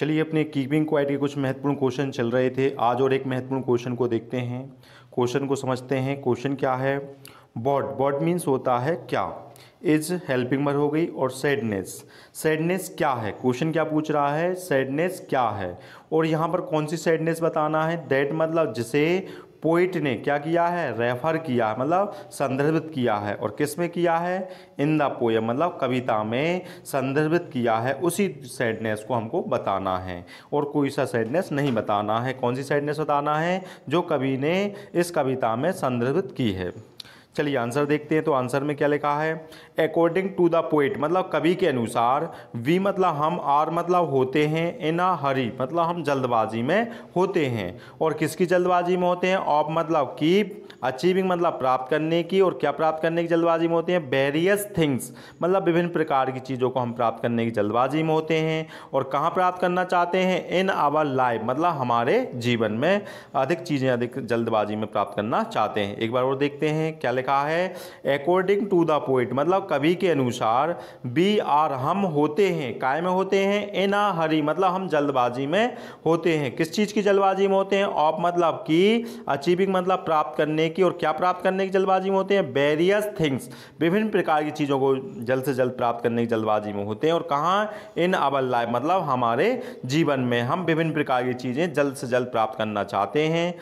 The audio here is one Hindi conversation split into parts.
चलिए अपने कीपिंग क्वाइट के कुछ महत्वपूर्ण क्वेश्चन चल रहे थे। आज और एक महत्वपूर्ण क्वेश्चन को देखते हैं। क्वेश्चन को समझते हैं। क्वेश्चन क्या है? बॉड बॉड मीन्स होता है क्या? इज़ हेल्पिंग मर हो गई और सैडनेस सैडनेस क्या है? क्वेश्चन क्या पूछ रहा है? सैडनेस क्या है? और यहाँ पर कौन सी सैडनेस बताना है? दैट मतलब जिसे पोइट ने क्या किया है? रेफर किया मतलब संदर्भित किया है। और किसमें किया है? इन द पोएम मतलब कविता में संदर्भित किया है। उसी सैडनेस को हमको बताना है। और कोई सा सैडनेस नहीं बताना है। कौन सी सैडनेस बताना है? जो कवि ने इस कविता में संदर्भित की है। चलिए आंसर देखते हैं तो आंसर में क्या लिखा है? अकॉर्डिंग टू द पोइट मतलब कवि के अनुसार, वी मतलब हम, आर मतलब होते हैं इन आ हरी मतलब हम जल्दबाजी में होते हैं। और किसकी जल्दबाजी में होते हैं? ऑफ़ मतलब की अचीविंग मतलब प्राप्त करने की और क्या प्राप्त करने की जल्दबाजी में होते हैं? वेरियस थिंग्स मतलब विभिन्न प्रकार की चीज़ों को हम प्राप्त करने की जल्दबाजी में होते हैं। और कहाँ प्राप्त करना चाहते हैं? इन आवर लाइफ मतलब हमारे जीवन में अधिक चीज़ें अधिक जल्दबाजी में प्राप्त करना चाहते हैं। एक बार और देखते हैं, क्या लिखा है? अकॉर्डिंग टू द पोइट मतलब कवि के अनुसार बी आर हम होते हैं, काय में होते हैं? इन आ हरी मतलब हम जल्दबाजी में होते हैं। किस चीज़ की जल्दबाजी में होते हैं? ऑफ़ मतलब की अचीविंग मतलब प्राप्त करने की और क्या प्राप्त करने की जल्दबाजी में होते हैं? वेरियस थिंग्स विभिन्न प्रकार की चीज़ों को जल्द से जल्द प्राप्त करने की जल्दबाजी में होते हैं और कहाँ इन अवर लाइफ मतलब हमारे जीवन में हम विभिन्न प्रकार की चीज़ें जल्द से जल्द प्राप्त करना चाहते हैं।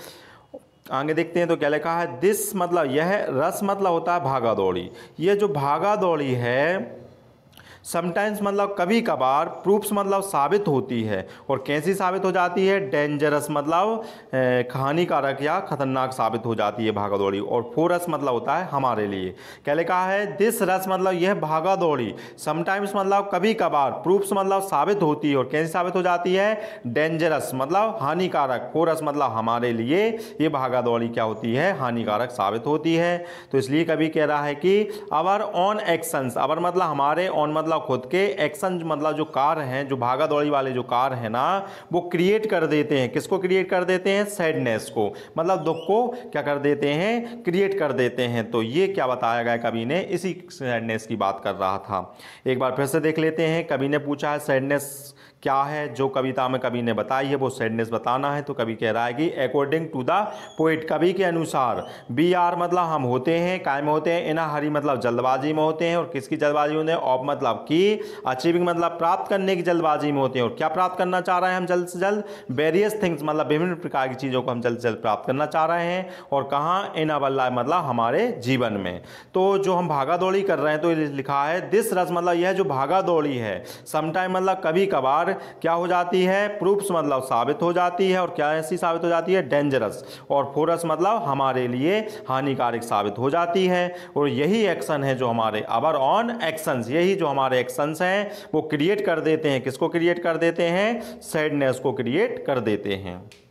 आगे देखते हैं तो क्या लिखा है? दिस मतलब यह रस मतलब होता है भागा दौड़ी। ये जो भागा दौड़ी है समटाइम्स मतलब कभी कभार प्रूफ्स मतलब साबित होती है और कैसी साबित हो जाती है? डेंजरस मतलब हानिकारक या खतरनाक साबित हो जाती है भागा दौड़ी और फोरस मतलब होता है हमारे लिए। क्या लिखा है? दिस रस मतलब यह भागा दौड़ी समटाइम्स मतलब कभी कभार प्रूफ्स मतलब साबित होती है और कैसी साबित हो जाती है? डेंजरस मतलब हानिकारक। फोरस मतलब हमारे लिए ये भागा दौड़ी क्या होती है? हानिकारक साबित होती है। तो इसलिए कभी कह रहा है कि अवर ऑन एक्शंस अवर मतलब हमारे ऑन मतलब मतलब खुद के एक्शन मतलब जो कार हैं, जो भागा दौड़ी वाले जो कार हैं ना, वो क्रिएट कर देते हैं। किसको क्रिएट कर देते हैं? सैडनेस को। मतलब दुख को क्या कर देते हैं? क्रिएट कर देते हैं। तो ये क्या बताया गया कभी ने? इसी सैडनेस की बात कर रहा था। एक बार फिर से देख लेते हैं। कभी ने पूछा है सैडनेस क्या है, जो कविता में कवि ने बताई है, वो सैडनेस बताना है तो कवि कह रहा है कि अकॉर्डिंग टू द पोइट कवि के अनुसार बी आर मतलब हम होते हैं कायम होते हैं इना हरी मतलब जल्दबाजी में होते हैं, और किसकी जल्दबाजी होते हैं ऑफ़ मतलब की अचीविंग मतलब प्राप्त करने की जल्दबाजी में होते हैं, और क्या प्राप्त करना चाह रहे हैं हम जल्द से जल्द? वेरियस थिंग्स मतलब विभिन्न प्रकार की चीज़ों को हम जल्द से जल्द प्राप्त करना चाह रहे हैं, और कहाँ इन अवल्ला मतलब हमारे जीवन में। तो जो हम भागा दौड़ी कर रहे हैं तो लिखा है दिस रस मतलब यह जो भागा दौड़ी है। समटाइम मतलब कभी कभार क्या हो जाती है? प्रूफ्स मतलब साबित हो जाती है और क्या ऐसी साबित हो जाती है? डेंजरस और फोरस मतलब हमारे लिए हानिकारक साबित हो जाती है। और यही एक्शन है जो हमारे अवर ऑन एक्शंस यही जो हमारे एक्शंस हैं, वो क्रिएट कर देते हैं। किसको क्रिएट कर देते हैं? सैडनेस को क्रिएट कर देते हैं।